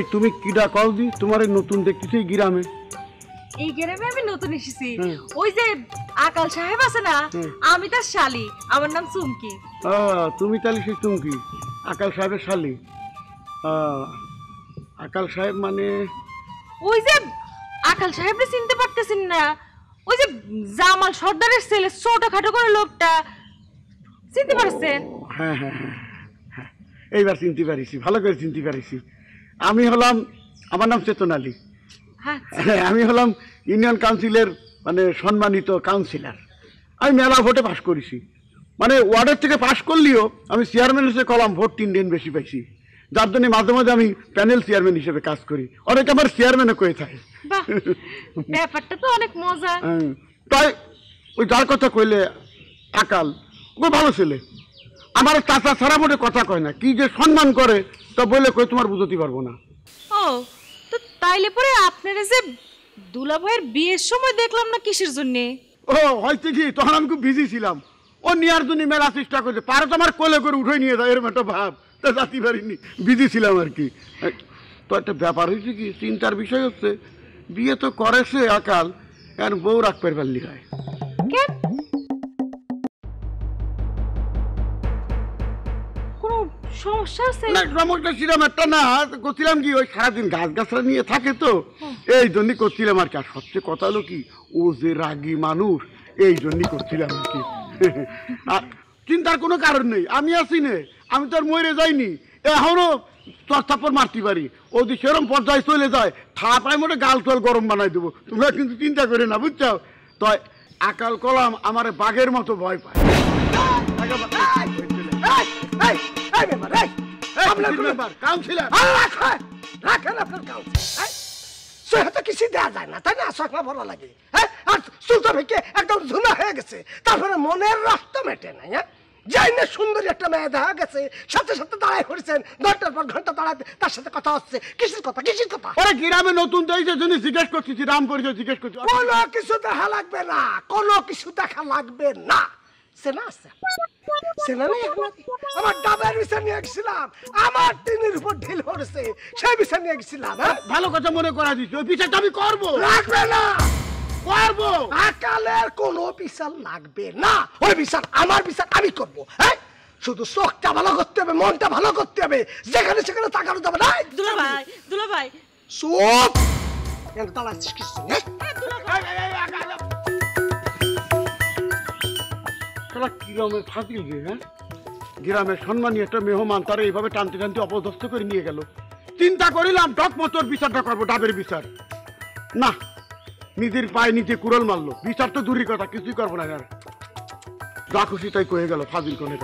এই তুমি কিডা কল দি তোমার নতুন দেখতেছি গ্রামে। এই গ্রামে আমি নতুন এসেছি। ওই যে আকাল সাহেব আছে না আমি তার শালি আমার নাম চুমকি। তুমি তাহলে সেই চুমকি আকাল সাহেবের শালি। আকাল সাহেব মানে? ওই যে আকাল চিনতে পারতেছেন না ওই যে জামাল সর্দারের ছেলে ছোটখাটো করে লোকটা চিনতে পারছেন? হ্যাঁ হ্যাঁ হ্যাঁ হ্যাঁ। এইবার চিনতে পারিছি ভালো করে চিনতে পারিছি। আমি হলাম আমার নাম চেতন আলী। হ্যাঁ হ্যাঁ, আমি হলাম ইউনিয়ন কাউন্সিলের মানে সম্মানিত কাউন্সিলর। আমি মেলা ভোটে পাশ করেছি। মানে ওয়ার্ডের থেকে পাশ করলেও আমি চেয়ারম্যান হিসেবে কলাম ভোট তিন দিন বেশি পাইছি। যার জন্য মাঝে মাঝে আমি প্যানেল চেয়ারম্যান হিসেবে কাজ করি। অনেকে আমার চেয়ারম্যানও করে থাকে। ব্যাপারটা তো অনেক মজা হুম, তাই ওই যার কথা কইলে আকাল ও ভালো ছেলে। আমার চাচা ছাড়া মোটে কথা কয় না। কি যে সম্মান করে তা বলে কই তোমার বুঝতে পারব না। ও তো তাইলে পরে আপনারা যে দুলা ভাইয়ের বিয়ের সময় দেখলাম না কিসের জন্যে? ও হয়তো কি তখন আমি খুব বিজি ছিলাম। ও নেওয়ার জন্য মেলা চেষ্টা করছে। পারে তো আমার কোলে করে উঠে নিয়ে যায় এরকম একটা ভাব। তা যাতে পারিনি বিজি ছিলাম আর কি। তো একটা ব্যাপার হয়েছে কি চিন্তার বিষয় হচ্ছে বিয়ে তো করেছে আকাল আর বউ রাখতে পারলি হয় সমস্যা আছে? না সমস্যা ছিলাম একটা না। করছিলাম কি ওই সারাদিন গাছ গাছরা নিয়ে থাকে তো। এই জন্যই করছিলাম আর কি। আর সবচেয়ে কথা হলো কি ও যে রাগী মানুষ এই জন্যই করছিলাম আর কি। আর চিন্তার কোনো কারণ নেই। আমি আছি নে। আমি তো আর মরে যাইনি। এখনও চর্চাপর মারতে পারি। ও যদি সেরম পর্যায়ে চলে যায় থাপায় মোটে গাল তোল গরম বানাই দেবো। তোমরা কিন্তু চিন্তা করে না বুঝছ তো আকাল কলাম আমার বাঘের মতো ভয় পায়। এই, এই, এই মেম্বার, এই, আপনার কোনো- কাউন্সিলর। আর রাখেন, রাখেন আপনার কাউন্সিল, এই। কিছু দেওয়া যায় না তাই না? সকলা ভালো লাগে। হ্যাঁ আর সুলতান ভেকে একদম ঝুনা হয়ে গেছে। তারপরে মনের রাস্তা মেটে নাই হ্যাঁ? যাই না সুন্দরী একটা মেয়ে দেখা গেছে সাথে সাথে দাঁড়ায় পড়েছেন ঘণ্টার পর ঘণ্টা দাঁড়ায় তার সাথে কথা হচ্ছে। কিসের কথা? কিসের কথা? ওরা গ্রামে নতুন এই জন্য জিজ্ঞেস করছি রাম পরিচয় জিজ্ঞেস করছি কোনো কিছু দেখা লাগবে না কোনো কিছু দেখা লাগবে না। সেনা আছে। সেনা নেই আমার ডাবের বিষয় নিয়ে গেছিলাম। আমার টিনের উপর ঢিল পড়েছে। সেই বিষয় নিয়ে গেছিলাম হ্যাঁ? ভালো কথা মনে করা দিচ্ছি ওই বিচারটা আমি করব। লাগবে না। করব। আকালের কোনো বিচার লাগবে না। ওই বিচার আমার বিচার আমি করব হ্যাঁ? শুধু চোখটা ভালো করতে হবে মনটা ভালো করতে হবে। যেখানে সেখানে তাকানো যাবে না দুলা ভাই দুলা ভাই। চুপ! দাঁড়াচ্ছিস কিছু হ্যাঁ? শালা ফাঁসিল দিয়ে হ্যাঁ? গ্রামের সম্মানী একটা মেহমান তারা এইভাবে টানতে টানতে অপদস্থ করে নিয়ে গেল। চিন্তা করিলাম, ডক মতোর বিচারটা করব ডাবের বিচার। না, নিজের পায়ে নিজে কুড়াল মারলো। বিচার তো দূরের কথা, কিছুই করব না আর যা খুশি তাই কয়ে গেল ফাজিল কোনে